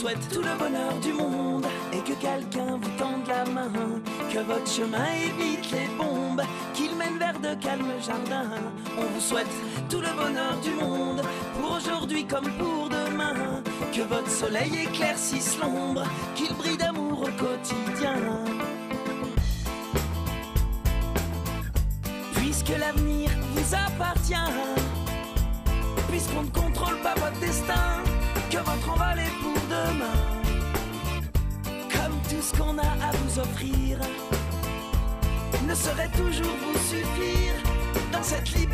souhaite tout le bonheur du monde et que quelqu'un vous tende la main, que votre chemin évite les bombes, qu'il mène vers de calmes jardins. On vous souhaite tout le bonheur du monde pour aujourd'hui comme pour demain, que votre soleil éclaircisse l'ombre, qu'il brille d'amour au quotidien. Puisque l'avenir vous appartient, puisqu'on ne contrôle pas votre destin, que votre envol est pour Comme tout ce qu'on a à vous offrir ne saurait toujours vous suffire dans cette liberté.